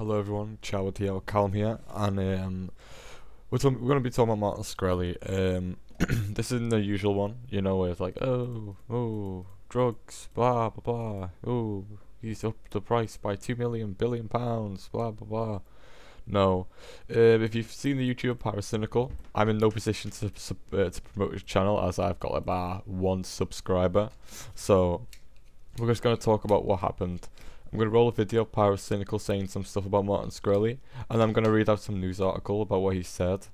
Hello everyone, Ciao here, Calm here, and um, we're, we're going to be talking about Martin Shkreli. Um, this isn't the usual one, you know, where it's like, oh, oh, drugs, blah, blah, blah, oh, he's up the price by two million billion pounds, blah, blah, blah. No. Um, if you've seen the YouTuber Pyrocynical, I'm in no position to, uh, to promote his channel as I've got about one subscriber. So, we're just going to talk about what happened. I'm going to roll a video of Pyrocynical saying some stuff about Martin Shkreli, and I'm going to read out some news article about what he said.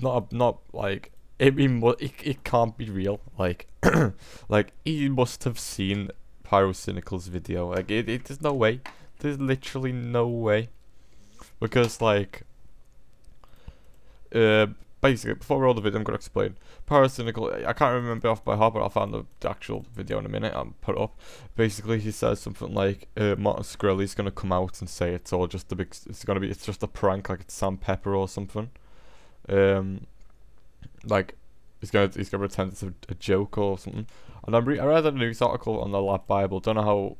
Not, not like, it, it, it, can't be real. Like, like, he must have seen Pyrocynical's video. Like, it, it, there's no way. There's literally no way because like uh basically before we roll the video I'm gonna explain. Pyrocynical I can't remember off by heart but I'll find the, the actual video in a minute and put it up. Basically he says something like uh, Martin Shkreli's gonna come out and say it's all just a big it's gonna be it's just a prank like it's Sam Pepper or something. Um like he's gonna he's gonna pretend it's a, a joke or something. And I'm re- I read a news article on the LADbible. Don't know how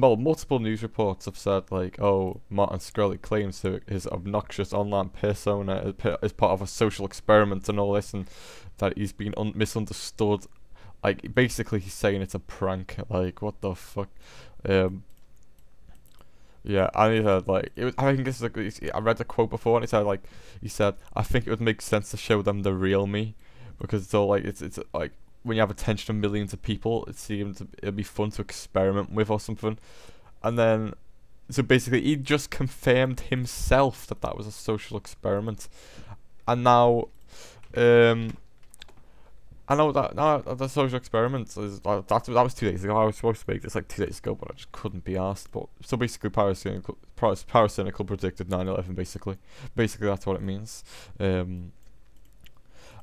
well, multiple news reports have said like, oh, Martin Shkreli claims that his obnoxious online persona is, part of a social experiment and all this, and that he's been un- misunderstood. Like, basically, he's saying it's a prank. Like, what the fuck? Um, yeah, and he said like, it was, I think this is like, I read the quote before, and he said like, he said, I think it would make sense to show them the real me, because it's all like, it's it's like when you have attention of millions of people, it seemed it'd be fun to experiment with or something. And then, so basically, he just confirmed himself that that was a social experiment. And now, um, I know that now the social experiment is that. That was two days ago. I was supposed to make this like two days ago, but I just couldn't be asked. But so basically, Pyrocynical, Pyrocynical predicted 9/11. Basically, basically that's what it means. Um,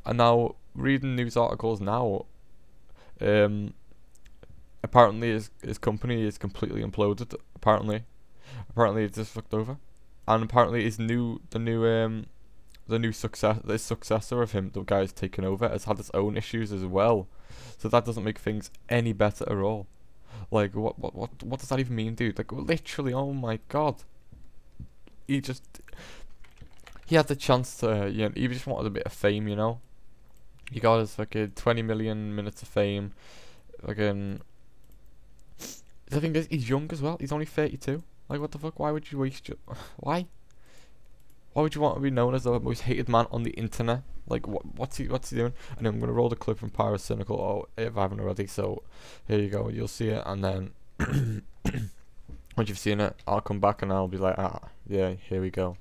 and now reading news articles now, um, apparently his his company is completely imploded. Apparently, apparently it's just fucked over, and apparently his new the new um the new success the successor of him, the guy who's taken over, has had his own issues as well. So that doesn't make things any better at all. Like what what what what does that even mean, dude? Like literally, oh my god. He just he had the chance to you know he just wanted a bit of fame, you know. He got his fucking 20 million minutes of fame. Fucking. The thing is, he's young as well. He's only 32. Like, what the fuck? Why would you waste your. Why? Why would you want to be known as the most hated man on the internet? Like, what, what's he what's he doing? And I'm going to roll the clip from Pyrocynical, oh, if I haven't already. So, here you go. You'll see it. And then. once you've seen it, I'll come back and I'll be like, ah, yeah, here we go.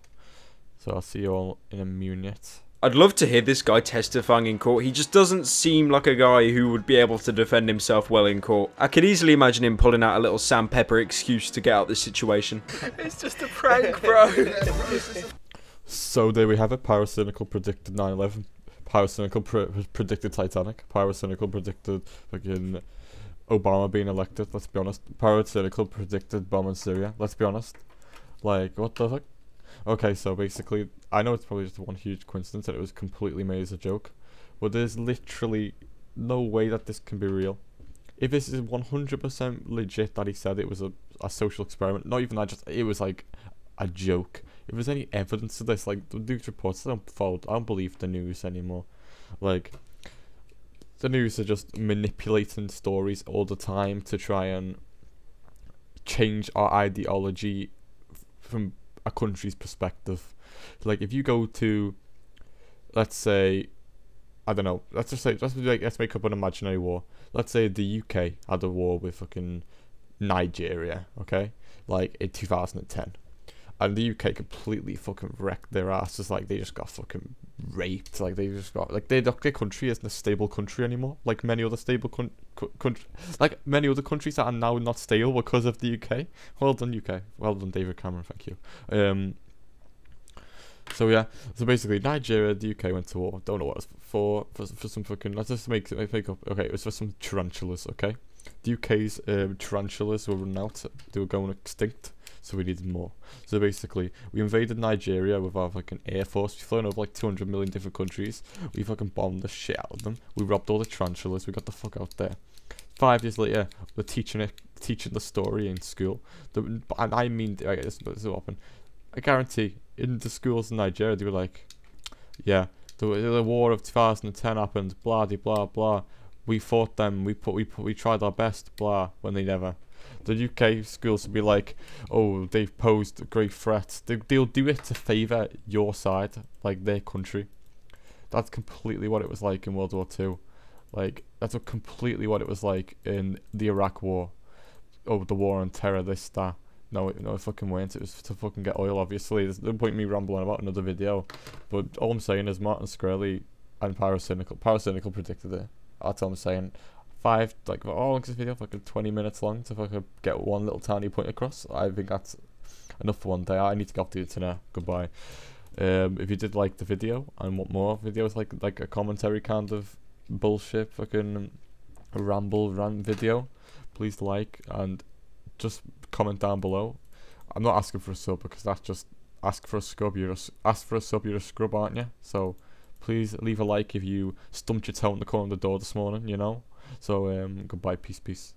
So, I'll see you all in a minute. I'd love to hear this guy testifying in court. He just doesn't seem like a guy who would be able to defend himself well in court. I could easily imagine him pulling out a little Sam Pepper excuse to get out of this situation. It's just a prank, bro. So there we have it. Pyrocynical predicted 9/11. Pyrocynical pre- predicted Titanic. Pyrocynical predicted fucking Obama being elected. Let's be honest. Pyrocynical predicted bomb in Syria. Let's be honest. Like what the fuck? Okay, so basically, I know it's probably just one huge coincidence that it was completely made as a joke, but there's literally no way that this can be real. If this is 100% legit that he said it was a, a social experiment, not even that, just it was like a joke. If there's any evidence of this, like the news reports, I don't follow, I don't believe the news anymore. Like, the news are just manipulating stories all the time to try and change our ideology from a country's perspective. Like if you go to, let's say, I don't know, let's just say let's like let's make up an imaginary war. Let's say the UK had a war with fucking Nigeria, okay, like in 2010, and the UK completely fucking wrecked their asses. Like they just got fucking raped. Like they just got like their their country isn't a stable country anymore. Like many other stable con- like many other countries that are now not stable because of the UK. Well done UK. Well done David Cameron. Thank you. Um. So yeah, so basically Nigeria, the UK went to war. Don't know what it was for. For, for some fucking. Let's just make make up. Okay, it was for some tarantulas. Okay, the UK's um, tarantulas were run out. They were going extinct. So we needed more. So basically, we invaded Nigeria with our fucking air force. We've flown over like 200 million different countries. We fucking bombed the shit out of them. We robbed all the tarantulas. We got the fuck out there. five years later, we're teaching it, teaching the story in school. The, and I mean, I guess this will happen. I guarantee in the schools in Nigeria, they were like, yeah, the, the war of 2010 happened, blah, de, blah, blah. We fought them, we put, we put, we tried our best, blah, when they never. The UK schools would be like, oh, they've posed a great threat. They, they'll do it to favour your side, like their country. That's completely what it was like in World War Two. Like that's what completely what it was like in the Iraq War. Oh, the war on terror, this, that. No, it, no, it fucking weren't. It was to fucking get oil, obviously. There's no point in me rambling about another video. But all I'm saying is Martin Shkreli and Pyrocynical. Pyrocynical predicted it. That's all I'm saying. Five, like, oh, long is this video? Fucking 20 minutes long to could get one little tiny point across. I think that's enough for one day. I need to go off to dinner. Goodbye. Um, if you did like the video and want more videos like like a commentary kind of bullshit fucking ramble rant video, please like and just comment down below. I'm not asking for a sub because that's just ask for a scrub. You're a, ask for a sub. You're a scrub, aren't you? So please leave a like if you stumped your toe in the corner of the door this morning. You know. So um, goodbye. Peace. Peace.